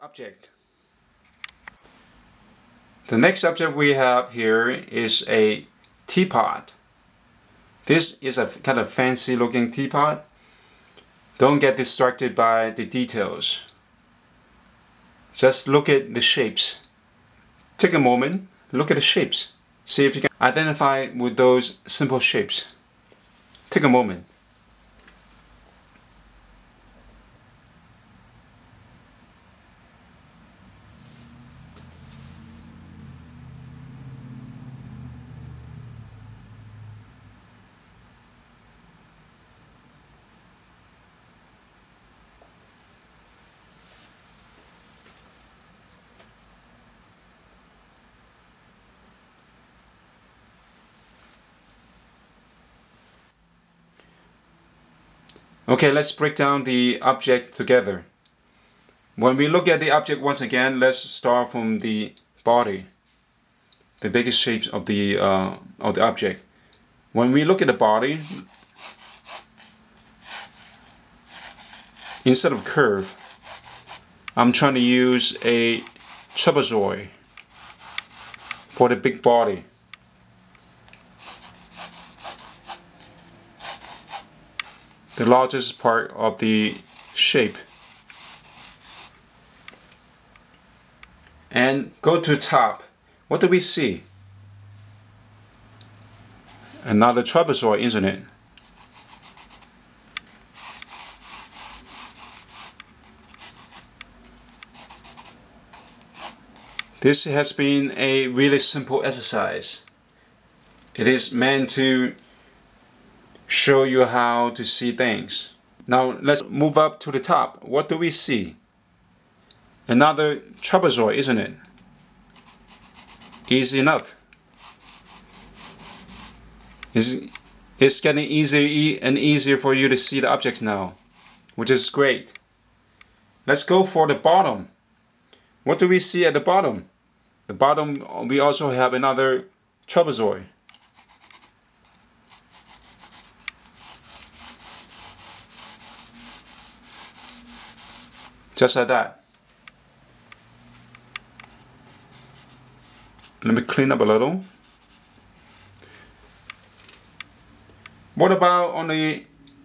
object. The next object we have here is a teapot. This is a kind of fancy looking teapot. Don't get distracted by the details. Just look at the shapes. Take a moment, look at the shapes. See if you can identify with those simple shapes. Take a moment. Okay, let's break down the object together. When we look at the object once again, let's start from the body, the biggest shape of the uh, of the object. When we look at the body, instead of curve, I'm trying to use a trapezoid for the big body. The largest part of the shape. And go to top. What do we see? Another trapezoid, isn't it? This has been a really simple exercise. It is meant to show you how to see things. Now let's move up to the top. What do we see? Another trapezoid, isn't it? Easy enough. It's, it's getting easier and easier for you to see the objects now, which is great. Let's go for the bottom. What do we see at the bottom? The bottom, we also have another trapezoid. Just like that. Let me clean up a little. What about on the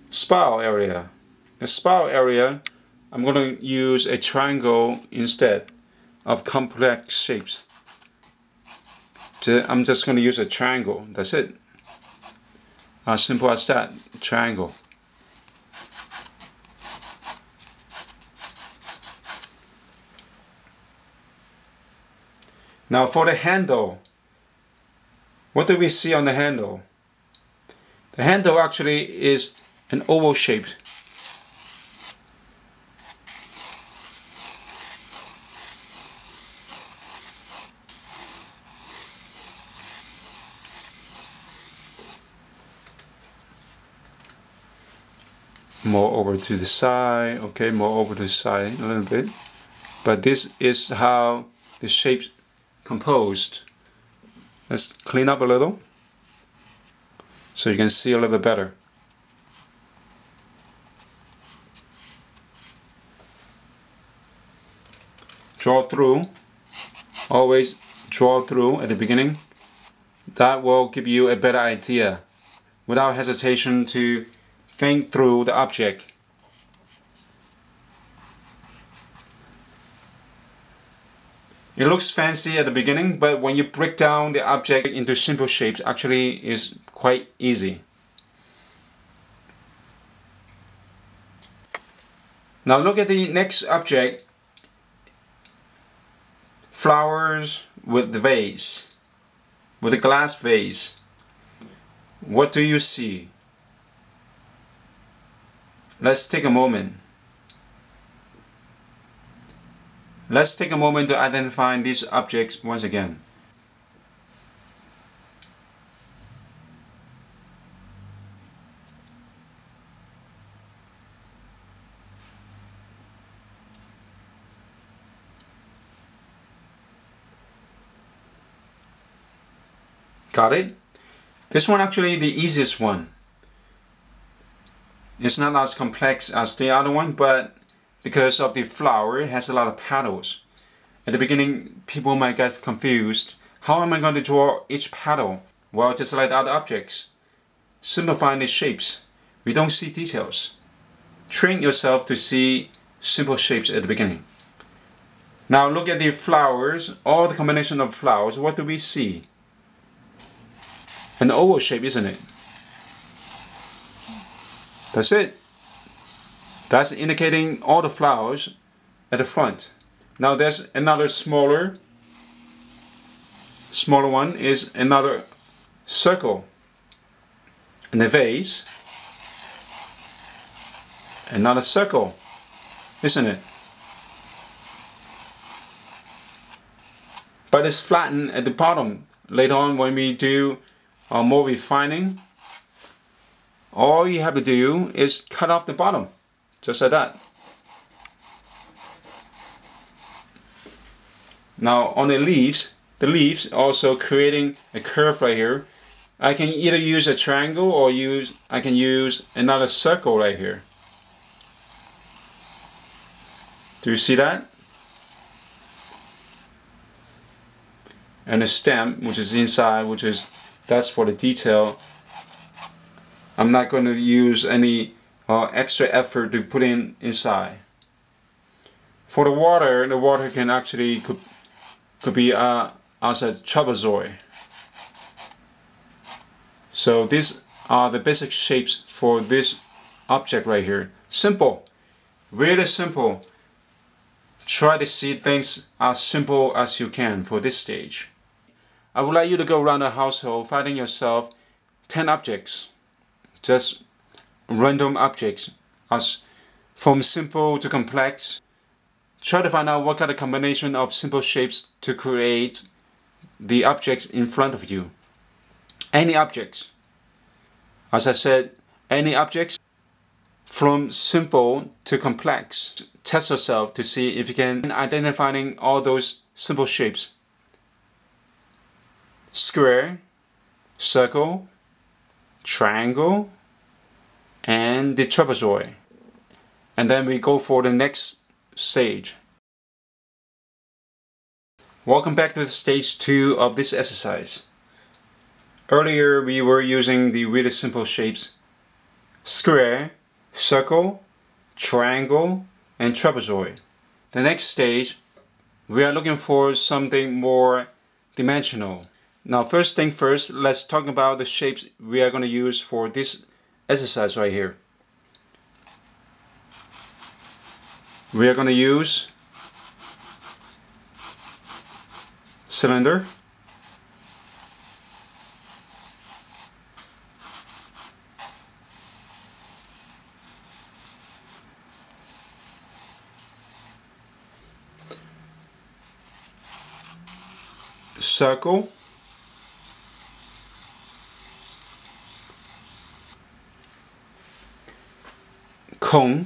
spout area? The spout area, I'm going to use a triangle instead of complex shapes. I'm just going to use a triangle. That's it. As simple as that. Triangle. Now for the handle, what do we see on the handle? The handle actually is an oval shape. More over to the side, okay, more over to the side a little bit. But this is how the shape composed. Let's clean up a little so you can see a little bit better. Draw through, always draw through at the beginning. That will give you a better idea without hesitation to think through the object It looks fancy at the beginning, but when you break down the object into simple shapes, actually is quite easy. Now look at the next object. Flowers with the vase, with a glass vase. What do you see? Let's take a moment. Let's take a moment to identify these objects once again. Got it? This one actually the easiest one. It's not as complex as the other one, but because of the flower has a lot of petals. At the beginning, people might get confused. How am I going to draw each petal? Well, just like other objects. Simplifying the shapes. We don't see details. Train yourself to see simple shapes at the beginning. Now look at the flowers, all the combination of flowers. What do we see? An oval shape, isn't it? That's it. That's indicating all the flowers at the front. Now there's another smaller, smaller one is another circle. And the vase, another circle, isn't it? But it's flattened at the bottom. Later on when we do uh, more refining, all you have to do is cut off the bottom just like that. Now on the leaves the leaves also creating a curve right here. I can either use a triangle or use I can use another circle right here. Do you see that? And the stem which is inside which is that's for the detail. I'm not going to use any uh, extra effort to put in inside. For the water, the water can actually could, could be uh, as a trapezoid. So these are the basic shapes for this object right here. Simple, really simple. Try to see things as simple as you can for this stage. I would like you to go around the household finding yourself 10 objects. Just random objects as from simple to complex. Try to find out what kind of combination of simple shapes to create the objects in front of you. Any objects. As I said, any objects from simple to complex. Test yourself to see if you can identifying all those simple shapes. Square, circle, triangle, and the trapezoid. And then we go for the next stage. Welcome back to stage 2 of this exercise. Earlier we were using the really simple shapes square, circle, triangle, and trapezoid. The next stage we are looking for something more dimensional. Now first thing first, let's talk about the shapes we are going to use for this exercise right here. We are going to use cylinder circle cone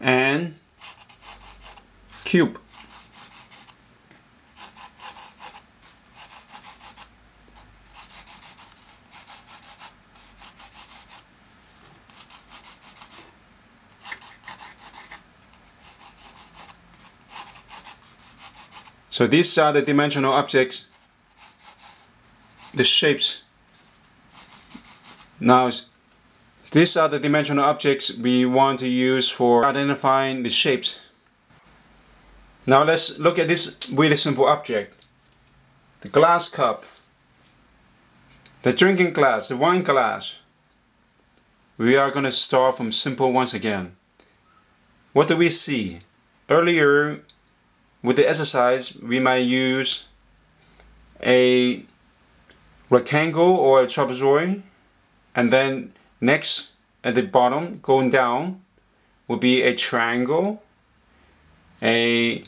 and cube. So these are the dimensional objects the shapes. Now, these are the dimensional objects we want to use for identifying the shapes. Now let's look at this really simple object. The glass cup. The drinking glass, the wine glass. We are going to start from simple once again. What do we see? Earlier with the exercise we might use a rectangle or a trapezoid and then next at the bottom going down will be a triangle a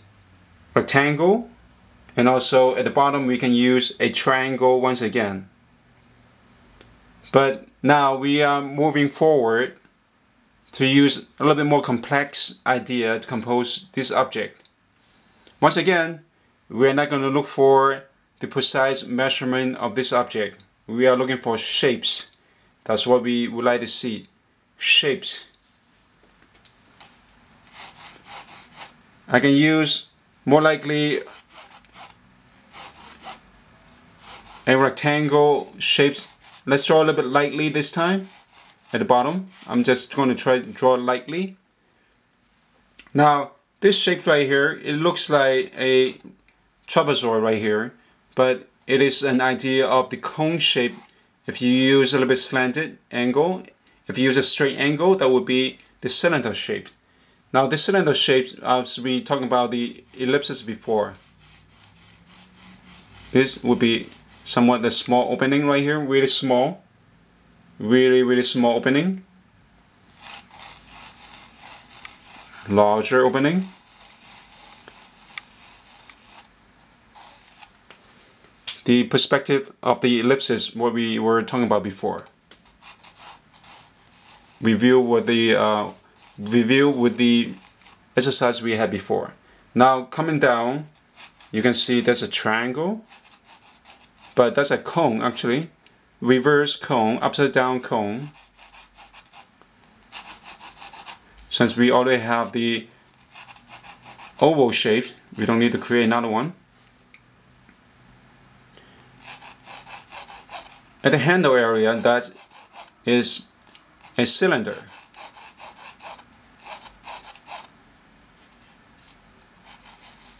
rectangle and also at the bottom we can use a triangle once again. But now we are moving forward to use a little bit more complex idea to compose this object. Once again we're not going to look for the precise measurement of this object. we are looking for shapes. That's what we would like to see. Shapes. I can use more likely a rectangle shapes. Let's draw a little bit lightly this time at the bottom. I'm just going to try to draw lightly. Now this shape right here, it looks like a trapezoid right here, but it is an idea of the cone shape. If you use a little bit slanted angle, if you use a straight angle, that would be the cylinder shape. Now the cylinder shape, as we talking about the ellipses before, this would be somewhat the small opening right here, really small, really really small opening, larger opening. The perspective of the ellipses, what we were talking about before. Review with the uh, review with the exercise we had before. Now coming down, you can see there's a triangle, but that's a cone actually. Reverse cone, upside down cone. Since we already have the oval shape, we don't need to create another one. At the handle area, that is a cylinder.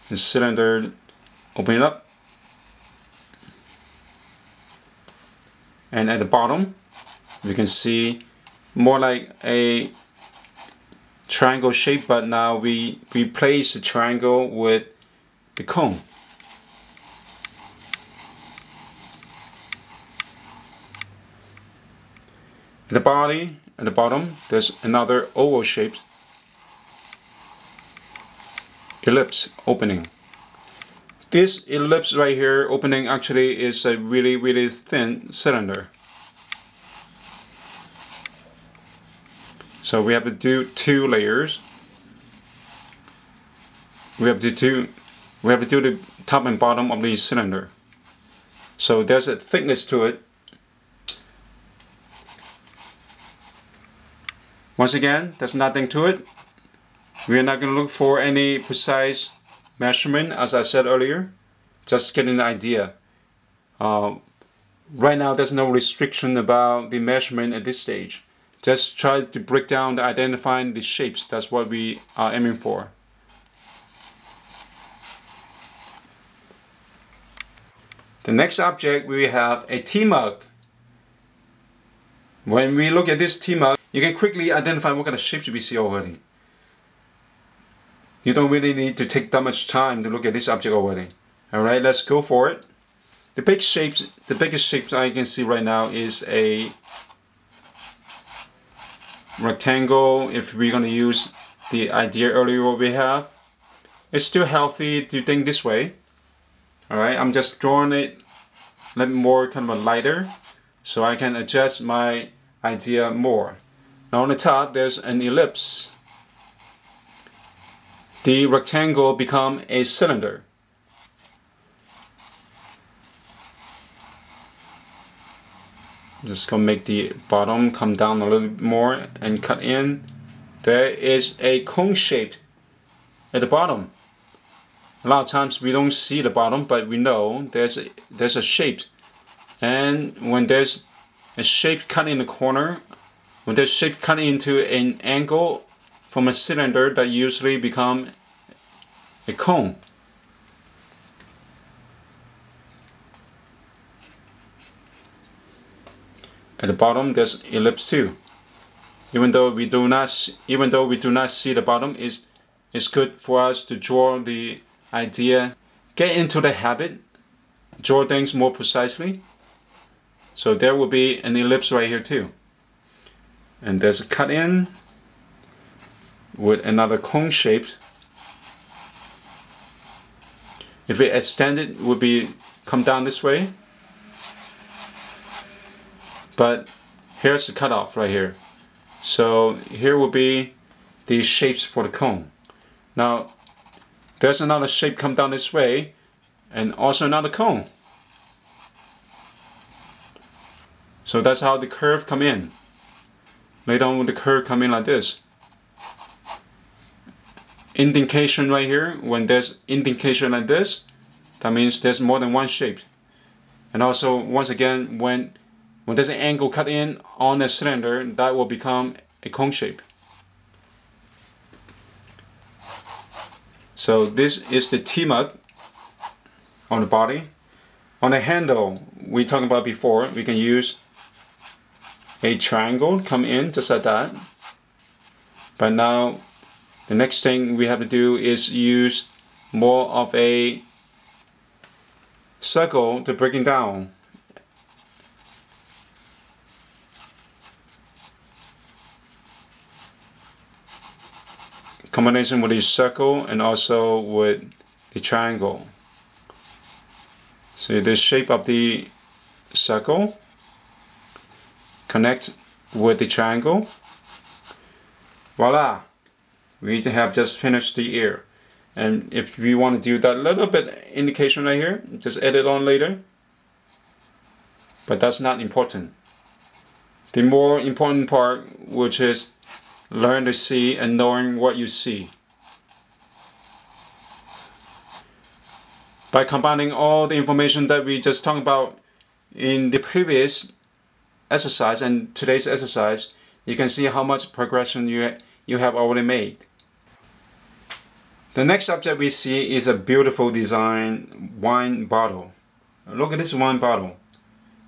The cylinder, open it up. And at the bottom, you can see more like a triangle shape but now we replace the triangle with the cone the body at the bottom there's another oval shaped ellipse opening this ellipse right here opening actually is a really really thin cylinder So we have to do two layers. We have to do we have to do the top and bottom of the cylinder. So there's a thickness to it. Once again, there's nothing to it. We are not going to look for any precise measurement, as I said earlier. Just getting an idea. Uh, right now, there's no restriction about the measurement at this stage. Just try to break down the identifying the shapes. That's what we are aiming for. The next object we have a tea mug. When we look at this tea mug, you can quickly identify what kind of shapes we see already. You don't really need to take that much time to look at this object already. Alright, let's go for it. The big shapes, the biggest shapes I can see right now is a rectangle if we're going to use the idea earlier what we have it's still healthy to think this way alright I'm just drawing it a little more kind of a lighter so I can adjust my idea more now on the top there's an ellipse. The rectangle become a cylinder. Just gonna make the bottom come down a little more and cut in. There is a cone shape at the bottom. A lot of times we don't see the bottom but we know there's a, there's a shape. And when there's a shape cut in the corner when there's shape cut into an angle from a cylinder that usually become a cone At the bottom, there's ellipse too. Even though we do not, even though we do not see the bottom, is it's good for us to draw the idea, get into the habit, draw things more precisely. So there will be an ellipse right here too. And there's a cut in with another cone shape. If it extended, it would be come down this way but here's the cutoff right here. So here will be the shapes for the cone. Now there's another shape come down this way and also another cone. So that's how the curve come in. Later on the curve come in like this. Indication right here, when there's indication like this, that means there's more than one shape. And also, once again, when, when there's an angle cut in on the cylinder, that will become a cone shape. So this is the T-mud on the body. On the handle, we talked about before, we can use a triangle come in just like that. But now the next thing we have to do is use more of a circle to breaking down. Combination with the circle and also with the triangle. So the shape of the circle connect with the triangle. Voila! We have just finished the ear. And if we want to do that little bit indication right here, just edit on later. But that's not important. The more important part, which is learn to see and knowing what you see. By combining all the information that we just talked about in the previous exercise and today's exercise, you can see how much progression you, you have already made. The next object we see is a beautiful design wine bottle. Look at this wine bottle.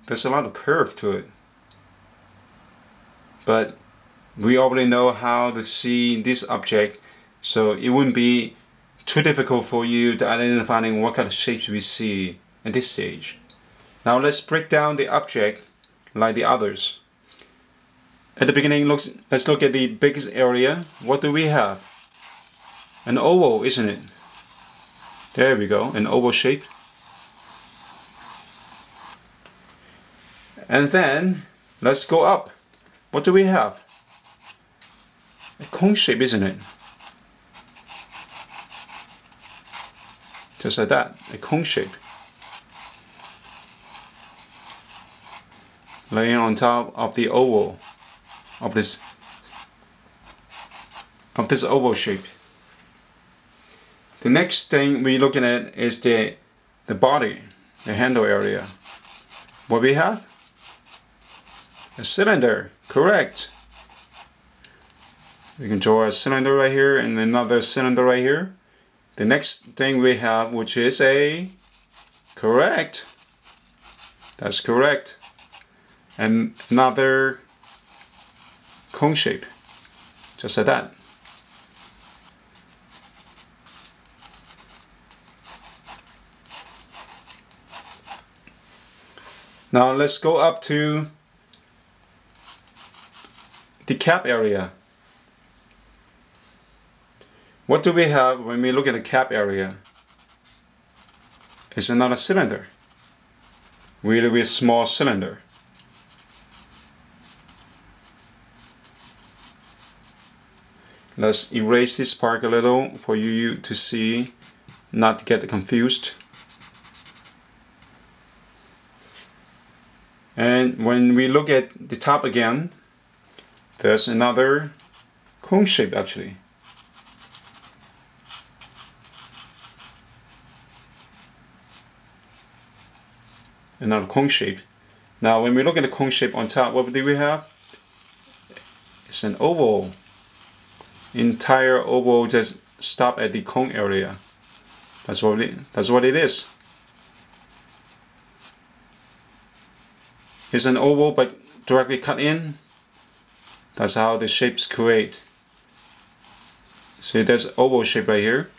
There's a lot of curve to it. But we already know how to see this object, so it wouldn't be too difficult for you to identify what kind of shapes we see at this stage. Now let's break down the object like the others. At the beginning, looks, let's look at the biggest area. What do we have? An oval, isn't it? There we go, an oval shape. And then, let's go up. What do we have? A cone shape, isn't it? Just like that, a cone shape. Laying on top of the oval of this of this oval shape. The next thing we're looking at is the the body, the handle area. What we have? A cylinder, correct. We can draw a cylinder right here and another cylinder right here. The next thing we have, which is a correct. That's correct and another cone shape, just like that. Now let's go up to the cap area. What do we have when we look at the cap area? It's another cylinder. Really, really small cylinder. Let's erase this part a little for you to see, not to get confused. And when we look at the top again, there's another cone shape actually. Another cone shape. Now when we look at the cone shape on top, what do we have? It's an oval entire oval just stop at the cone area. That's what it, that's what it is. It's an oval but directly cut in. That's how the shapes create. See there's oval shape right here.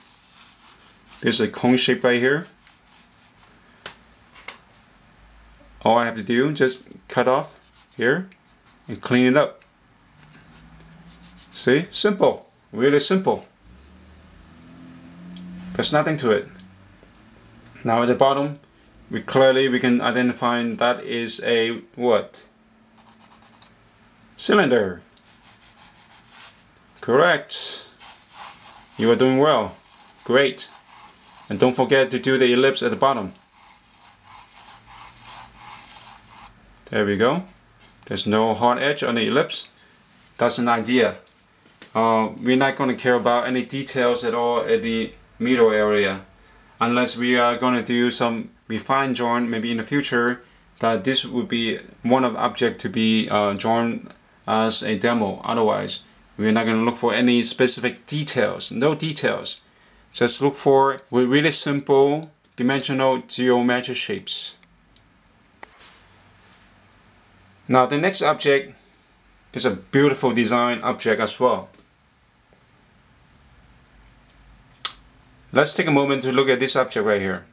There's a cone shape right here. All I have to do just cut off here and clean it up. See? Simple. Really simple. There's nothing to it. Now at the bottom, we clearly we can identify that is a what? Cylinder. Correct. You are doing well. Great. And don't forget to do the ellipse at the bottom. There we go. There's no hard edge on the ellipse. That's an idea. Uh, we're not going to care about any details at all at the middle area unless we are going to do some refined drawing maybe in the future that this would be one of object to be uh, drawn as a demo. Otherwise we're not going to look for any specific details no details. Just look for really simple dimensional geometric shapes. Now the next object is a beautiful design object as well Let's take a moment to look at this object right here.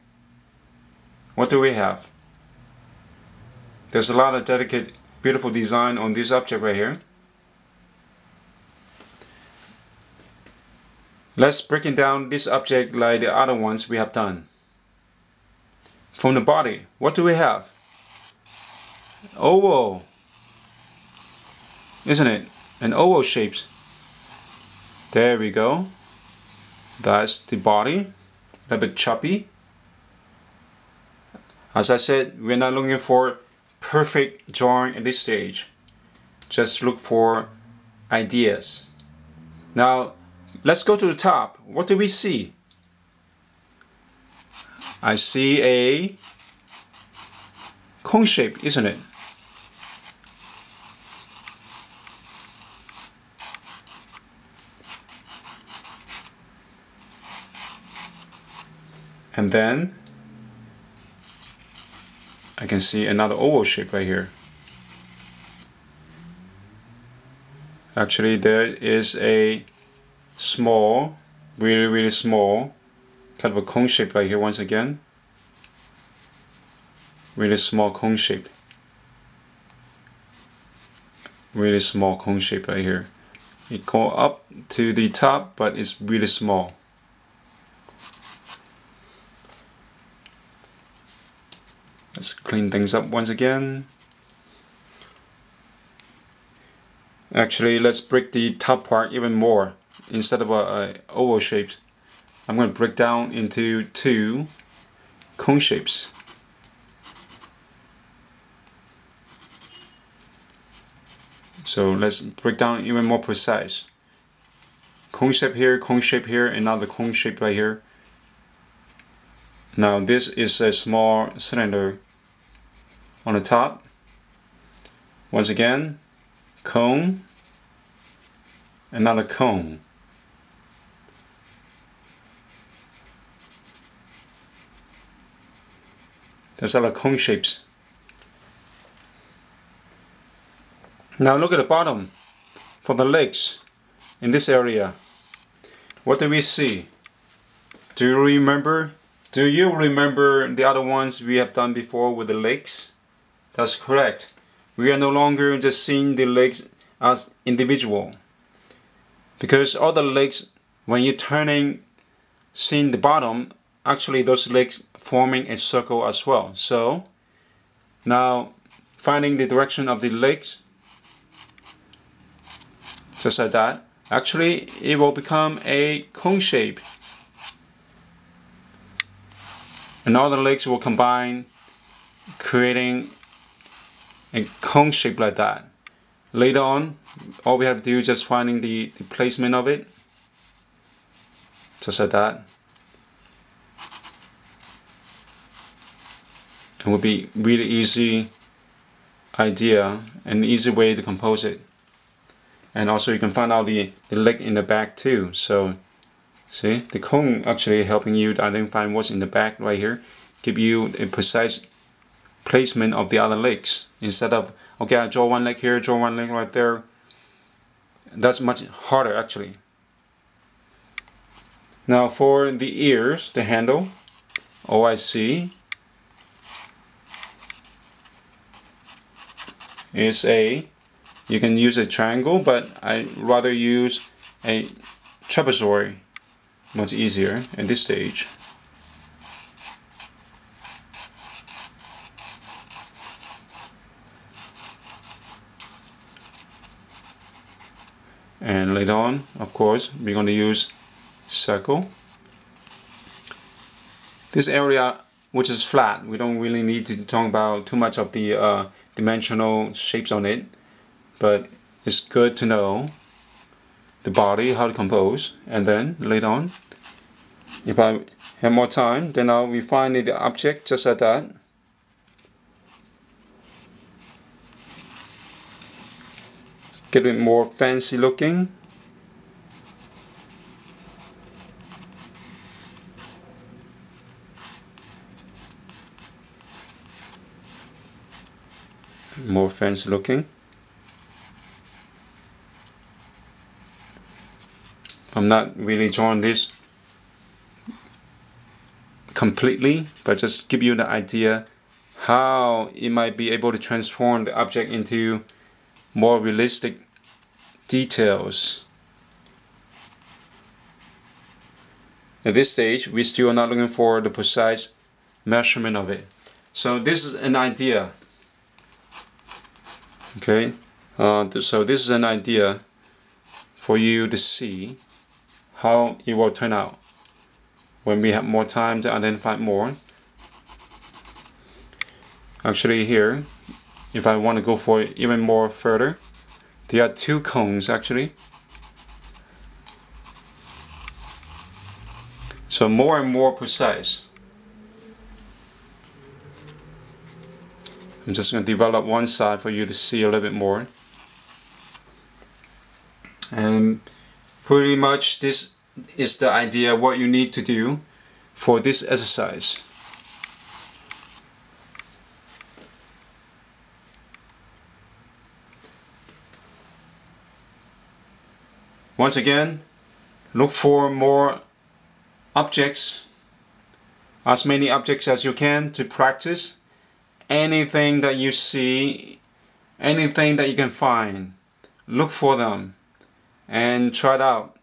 What do we have? There's a lot of delicate, beautiful design on this object right here. Let's break down this object like the other ones we have done. From the body, what do we have? Oh, oval. Isn't it? An oval shape. There we go. That's the body, a bit choppy. As I said, we're not looking for perfect drawing at this stage. Just look for ideas. Now, let's go to the top. What do we see? I see a cone shape, isn't it? And then I can see another oval shape right here. Actually there is a small really really small kind of a cone shape right here once again. Really small cone shape. Really small cone shape right here. It go up to the top but it's really small Let's clean things up once again. Actually, let's break the top part even more. Instead of a, a oval shape, I'm going to break down into two cone shapes. So let's break down even more precise. Cone shape here, cone shape here, another cone shape right here. Now this is a small cylinder on the top. Once again, cone, another cone. There's other cone shapes. Now look at the bottom for the legs in this area. What do we see? Do you remember do you remember the other ones we have done before with the legs? That's correct. We are no longer just seeing the legs as individual. Because all the legs, when you're turning, seeing the bottom, actually those legs forming a circle as well. So, now finding the direction of the legs, just like that, actually it will become a cone shape and all the legs will combine creating a cone shape like that. Later on all we have to do is just finding the, the placement of it. Just like that. It would be really easy idea and easy way to compose it. And also you can find out the, the leg in the back too. So See, the cone actually helping you to identify what's in the back right here. Give you a precise placement of the other legs. Instead of, okay, I draw one leg here, draw one leg right there. That's much harder actually. Now for the ears, the handle, see is a, you can use a triangle, but I rather use a trapezoid much easier at this stage. And later on, of course, we're going to use circle. This area, which is flat, we don't really need to talk about too much of the uh, dimensional shapes on it, but it's good to know the body, how to compose, and then later on, if I have more time, then I'll refine the object just like that. Get it more fancy looking. More fancy looking. I'm not really drawing this completely, but just give you the idea how it might be able to transform the object into more realistic details. At this stage, we still are not looking for the precise measurement of it. So this is an idea. Okay, uh, so this is an idea for you to see how it will turn out when we have more time to identify more. Actually here, if I want to go for it even more further, there are two cones actually. So more and more precise. I'm just going to develop one side for you to see a little bit more. And pretty much this is the idea what you need to do for this exercise. Once again, look for more objects, as many objects as you can to practice. Anything that you see, anything that you can find, look for them and try it out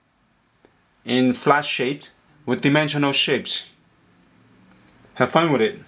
in flat shapes with dimensional shapes. Have fun with it.